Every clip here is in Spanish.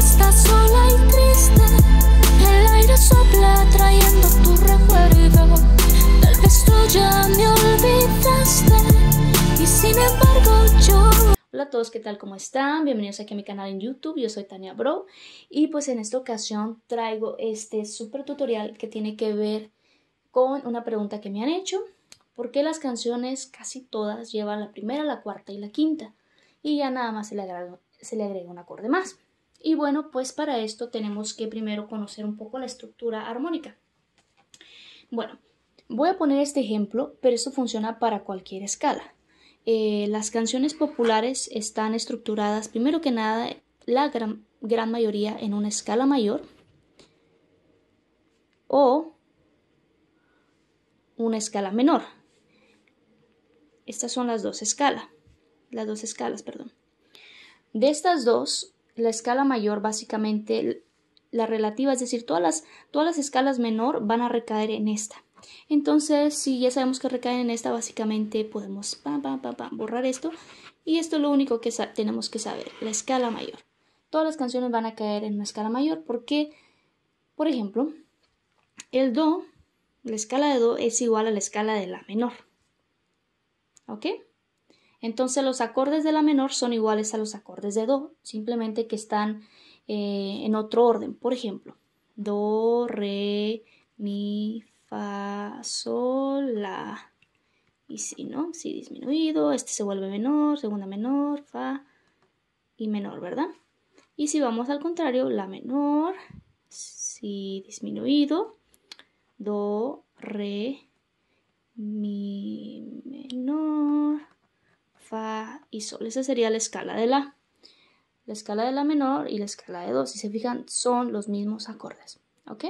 sola y triste, el aire sopla trayendo tu recuerdo. Tal vez tú ya me olvidaste y sin embargo yo. Hola a todos, ¿qué tal? ¿Cómo están? Bienvenidos aquí a mi canal en YouTube, yo soy Tania Bro y pues en esta ocasión traigo este super tutorial que tiene que ver con una pregunta que me han hecho ¿Por qué las canciones casi todas llevan la primera, la cuarta y la quinta? Y ya nada más se le agrega, se le agrega un acorde más. Y bueno, pues para esto tenemos que primero conocer un poco la estructura armónica. Bueno, voy a poner este ejemplo, pero esto funciona para cualquier escala. Eh, las canciones populares están estructuradas, primero que nada, la gran, gran mayoría en una escala mayor o una escala menor. Estas son las dos escalas. Las dos escalas, perdón. De estas dos, la escala mayor básicamente la relativa, es decir, todas las, todas las escalas menor van a recaer en esta. Entonces, si ya sabemos que recaen en esta, básicamente podemos borrar esto. Y esto es lo único que tenemos que saber, la escala mayor. Todas las canciones van a caer en una escala mayor porque, por ejemplo, el Do, la escala de Do es igual a la escala de La menor. ¿Ok? Entonces los acordes de la menor son iguales a los acordes de Do, simplemente que están eh, en otro orden. Por ejemplo, Do, Re, Mi, Fa, Sol, La. Y si, ¿no? Si disminuido, este se vuelve menor, segunda menor, Fa y menor, ¿verdad? Y si vamos al contrario, La menor, Si disminuido, Do, Re, Mi menor, Fa y Sol. Esa sería la escala de La. La escala de La menor y la escala de Do, si se fijan, son los mismos acordes. ¿Ok?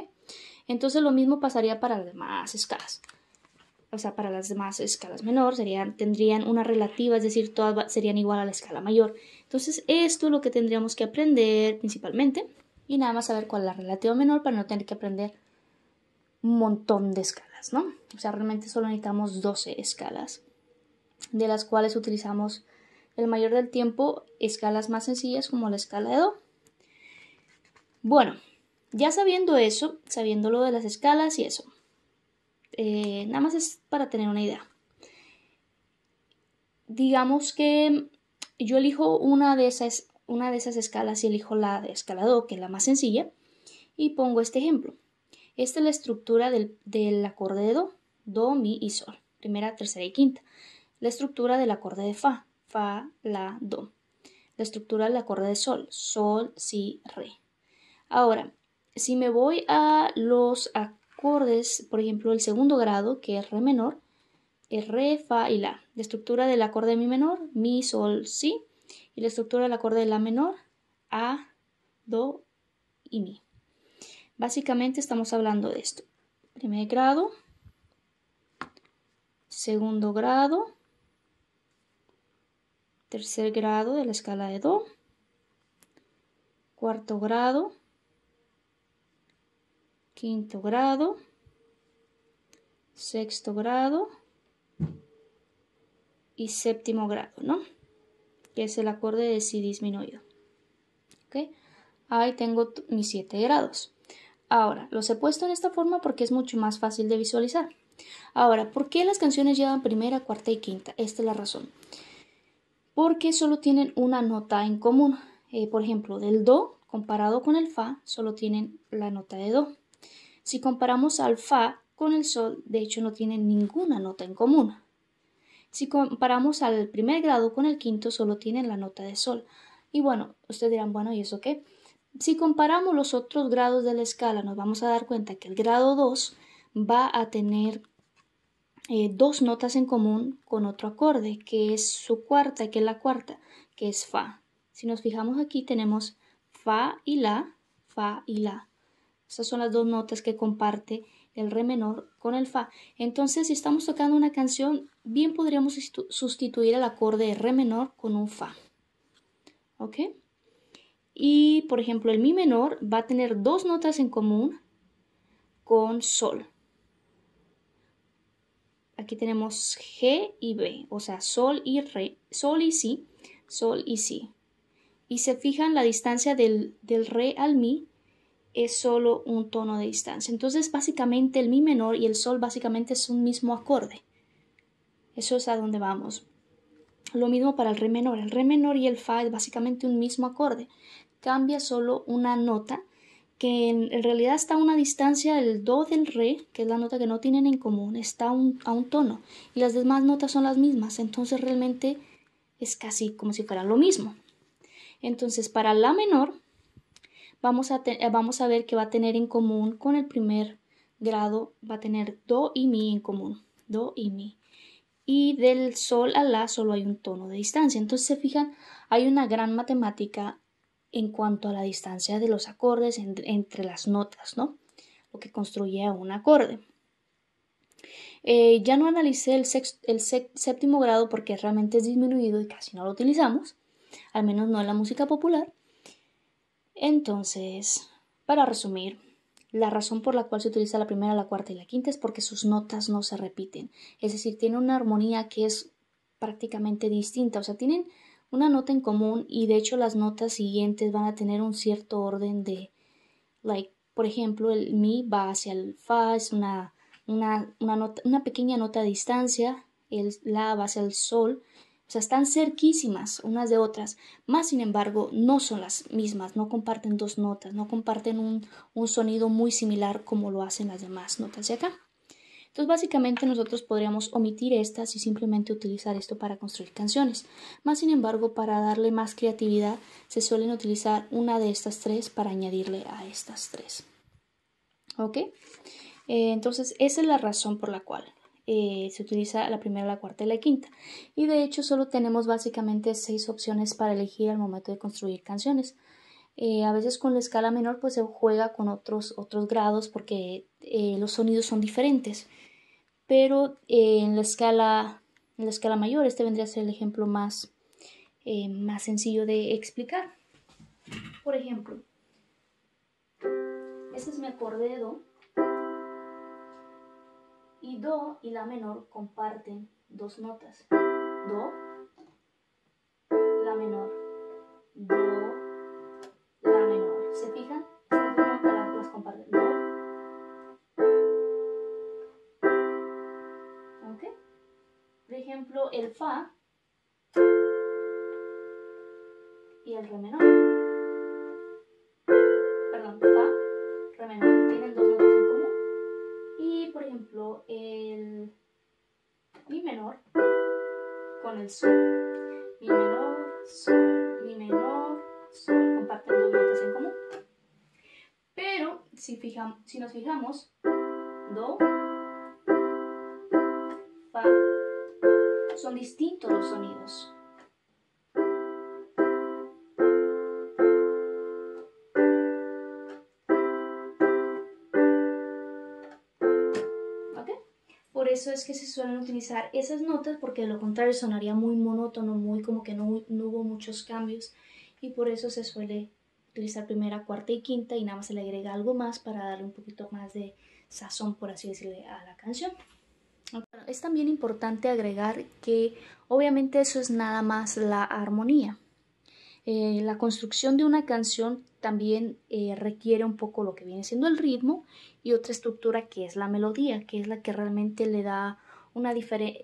Entonces lo mismo pasaría para las demás escalas. O sea, para las demás escalas menor serían, tendrían una relativa, es decir, todas serían igual a la escala mayor. Entonces esto es lo que tendríamos que aprender principalmente y nada más saber cuál es la relativa menor para no tener que aprender un montón de escalas, ¿no? O sea, realmente solo necesitamos 12 escalas, de las cuales utilizamos el mayor del tiempo escalas más sencillas como la escala de Do. Bueno, ya sabiendo eso, sabiendo lo de las escalas y eso, eh, nada más es para tener una idea. Digamos que yo elijo una de esas, una de esas escalas y elijo la de escala Do, que es la más sencilla, y pongo este ejemplo. Esta es la estructura del, acorde de Do, Do, Mi y Sol, primera, tercera y quinta. La estructura del acorde de Fa, Fa, La, Do. La estructura del acorde de Sol, Sol, Si, Re. Ahora, si me voy a los acordes, por ejemplo, el segundo grado, que es Re menor, es Re, Fa y La. La estructura del acorde de Mi menor, Mi, Sol, Si. Y la estructura del acorde de La menor, A, Do y Mi. Básicamente estamos hablando de esto. Primer grado, segundo grado, tercer grado de la escala de Do, cuarto grado, quinto grado, sexto grado y séptimo grado, ¿no? Que es el acorde de si disminuido. ¿Ok? Ahí tengo mis siete grados. Ahora, los he puesto en esta forma porque es mucho más fácil de visualizar. Ahora, ¿por qué las canciones llevan primera, cuarta y quinta? Esta es la razón. Porque solo tienen una nota en común. Eh, por ejemplo, del Do comparado con el Fa, solo tienen la nota de Do. Si comparamos al Fa con el Sol, de hecho no tienen ninguna nota en común. Si comparamos al primer grado con el quinto, solo tienen la nota de Sol. Y bueno, ustedes dirán, bueno, ¿y eso qué? Si comparamos los otros grados de la escala, nos vamos a dar cuenta que el grado 2 va a tener eh, dos notas en común con otro acorde, que es su cuarta, que es la cuarta, que es Fa. Si nos fijamos aquí, tenemos Fa y La, Fa y La. Esas son las dos notas que comparte el Re menor con el Fa. Entonces, si estamos tocando una canción, bien podríamos sustituir el acorde Re menor con un Fa. ¿Ok? Y, por ejemplo, el Mi menor va a tener dos notas en común con Sol. Aquí tenemos G y B, o sea, Sol y Re, Sol y Si, Sol y Si. Y se fijan la distancia del, del re al mi es solo un tono de distancia. Entonces, básicamente el mi menor y el sol básicamente es un mismo acorde. Eso es a donde vamos. Lo mismo para el re menor. El re menor y el fa es básicamente un mismo acorde. Cambia solo una nota que en, realidad está a una distancia del do del re, que es la nota que no tienen en común, está a un, tono. Y las demás notas son las mismas. Entonces realmente es casi como si fueran lo mismo. Entonces para la menor vamos a, vamos a ver que va a tener en común con el primer grado, va a tener do y mi en común. Do y mi y del sol a la solo hay un tono de distancia. Entonces se fijan, hay una gran matemática en cuanto a la distancia de los acordes entre las notas, ¿no? Lo que construye un acorde. Eh, ya no analicé el, el séptimo grado porque realmente es disminuido y casi no lo utilizamos, al menos no en la música popular. Entonces, para resumir, la razón por la cual se utiliza la primera, la cuarta y la quinta es porque sus notas no se repiten. Es decir, tienen una armonía que es prácticamente distinta. O sea, tienen una nota en común y de hecho las notas siguientes van a tener un cierto orden de, like, por ejemplo, el mi va hacia el fa, es una, una, una, nota, una pequeña nota de distancia, el la va hacia el sol, o sea, están cerquísimas unas de otras, más sin embargo no son las mismas, no comparten dos notas, no comparten un, un sonido muy similar como lo hacen las demás notas de acá. Entonces, básicamente nosotros podríamos omitir estas y simplemente utilizar esto para construir canciones. Más sin embargo, para darle más creatividad, se suelen utilizar una de estas tres para añadirle a estas tres. ¿Ok? Eh, entonces, esa es la razón por la cual eh, se utiliza la primera, la cuarta y la quinta. Y de hecho solo tenemos básicamente seis opciones para elegir al momento de construir canciones. Eh, a veces con la escala menor pues se juega con otros, otros grados porque los sonidos son diferentes. Pero en, la escala, en la escala mayor este vendría a ser el ejemplo más, más sencillo de explicar. Por ejemplo, este es mi acorde de Do y Do y La menor comparten dos notas. Do, ejemplo, el Fa y el Re menor. Perdón, Fa, Re menor. Tienen dos notas en común. Y por ejemplo, el Mi menor con el Sol. Mi menor, Sol, Mi menor, Sol. Comparten dos notas en común. Pero si, si nos fijamos, Do, Fa, son distintos los sonidos. eso es que se suelen utilizar esas notas porque de lo contrario sonaría muy monótono, muy como que no, hubo muchos cambios y por eso se suele utilizar primera, cuarta y quinta y nada más se le agrega algo más para darle un poquito más de sazón, por así decirle, a la canción. Es también importante agregar que obviamente eso es nada más la armonía. Eh, la construcción de una canción también eh, requiere un poco lo que viene siendo el ritmo y otra estructura que es la melodía, que es la que realmente le da una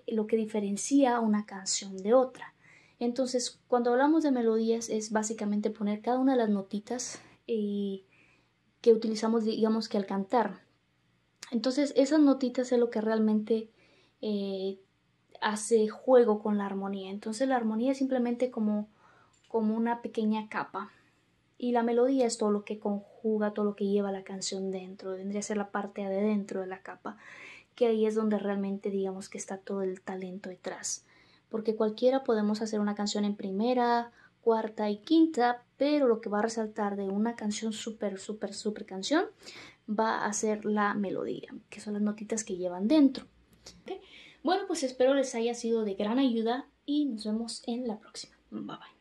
lo que diferencia una canción de otra. Entonces, cuando hablamos de melodías es básicamente poner cada una de las notitas eh, que utilizamos, digamos que al cantar. Entonces, esas notitas es lo que realmente hace juego con la armonía. Entonces, la armonía es simplemente como como una pequeña capa. Y la melodía es todo lo que conjuga, todo lo que lleva la canción dentro, vendría a ser la parte de dentro de la capa, que ahí es donde realmente digamos que está todo el talento detrás. Porque cualquiera podemos hacer una canción en primera, cuarta y quinta, pero lo que va a resaltar de una canción súper, súper, súper canción va a ser la melodía, que son las notitas que llevan dentro. Bueno, pues espero les haya sido de gran ayuda y nos vemos en la próxima. Bye bye.